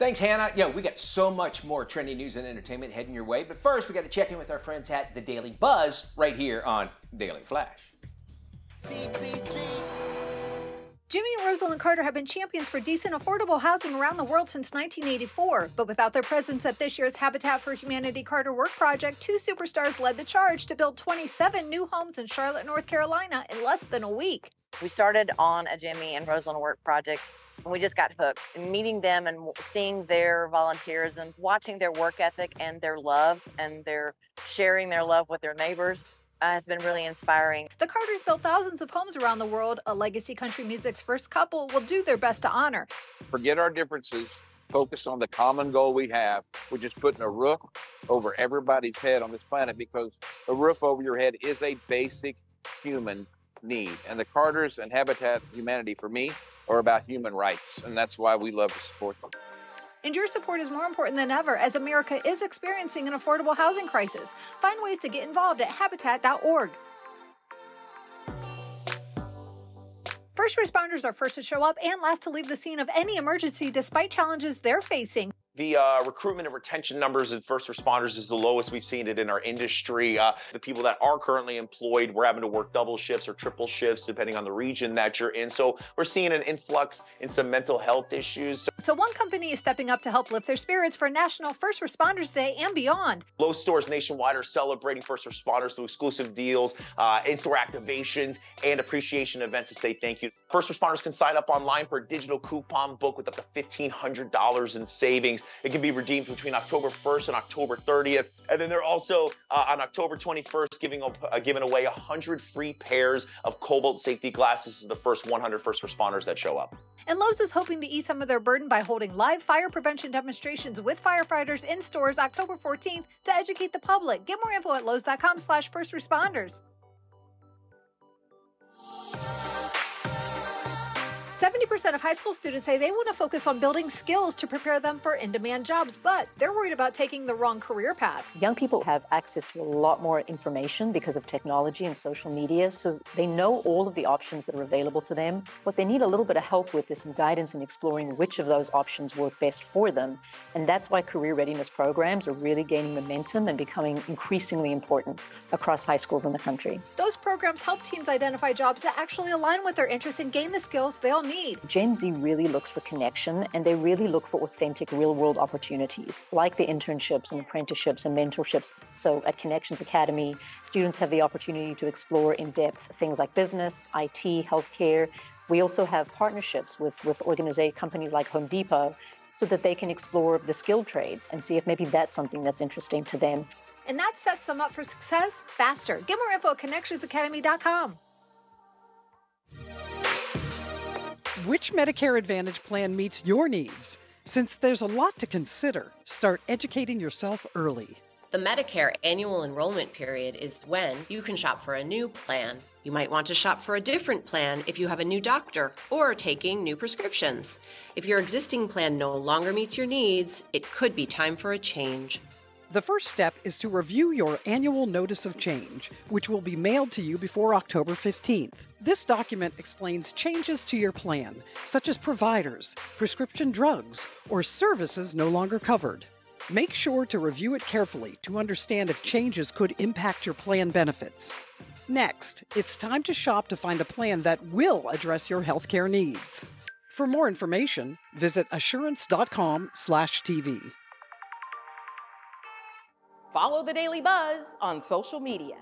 Thanks, Hannah. Yeah, we got so much more trending news and entertainment heading your way. But first, we got to check in with our friends at the Daily Buzz right here on Daily Flash. Jimmy and Rosalynn Carter have been champions for decent, affordable housing around the world since 1984. But without their presence at this year's Habitat for Humanity Carter Work Project, two superstars led the charge to build 27 new homes in Charlotte, North Carolina in less than a week. We started on a Jimmy and Rosalynn Work Project and we just got hooked. And meeting them and seeing their volunteers and watching their work ethic and their love and their sharing their love with their neighbors uh, has been really inspiring. The Carters built thousands of homes around the world. A legacy country music's first couple will do their best to honor. Forget our differences. Focus on the common goal we have, which is putting a roof over everybody's head on this planet because a roof over your head is a basic human need. And the Carters and Habitat Humanity, for me, are about human rights. And that's why we love to support them. And your support is more important than ever as America is experiencing an affordable housing crisis. Find ways to get involved at habitat.org. First responders are first to show up and last to leave the scene of any emergency despite challenges they're facing. The uh, recruitment and retention numbers of first responders is the lowest we've seen it in our industry. Uh, the people that are currently employed, we're having to work double shifts or triple shifts depending on the region that you're in. So we're seeing an influx in some mental health issues. So, one company is stepping up to help lift their spirits for National First Responders Day and beyond. Lowe's stores nationwide are celebrating first responders through exclusive deals, uh, in-store activations, and appreciation events to say thank you. First responders can sign up online for a digital coupon book with up to $1,500 in savings. It can be redeemed between October 1st and October 30th. And then they're also uh, on October 21st giving, uh, giving away 100 free pairs of Kobalt safety glasses to the first 100 first responders that show up. And Lowe's is hoping to ease some of their burden by holding live fire prevention demonstrations with firefighters in stores October 14th to educate the public. Get more info at lowes.com slash first responders. 70% of high school students say they want to focus on building skills to prepare them for in demand jobs, but they're worried about taking the wrong career path. Young people have access to a lot more information because of technology and social media, so they know all of the options that are available to them. What they need a little bit of help with is some guidance in exploring which of those options work best for them. And that's why career readiness programs are really gaining momentum and becoming increasingly important across high schools in the country. Those programs help teens identify jobs that actually align with their interests and gain the skills they'll need. Gen Z really looks for connection and they really look for authentic real world opportunities like the internships and apprenticeships and mentorships. So at Connections Academy, students have the opportunity to explore in depth things like business, IT, healthcare. We also have partnerships with, with organization companies like Home Depot so that they can explore the skilled trades and see if maybe that's something that's interesting to them. And that sets them up for success faster. Get more info at connectionsacademy.com. Which Medicare Advantage plan meets your needs? Since there's a lot to consider, start educating yourself early. The Medicare annual enrollment period is when you can shop for a new plan. You might want to shop for a different plan if you have a new doctor or taking new prescriptions. If your existing plan no longer meets your needs, it could be time for a change. The first step is to review your annual notice of change, which will be mailed to you before October 15th. This document explains changes to your plan, such as providers, prescription drugs, or services no longer covered. Make sure to review it carefully to understand if changes could impact your plan benefits. Next, it's time to shop to find a plan that will address your healthcare needs. For more information, visit assurance.com/tv. Follow the Daily Buzz on social media.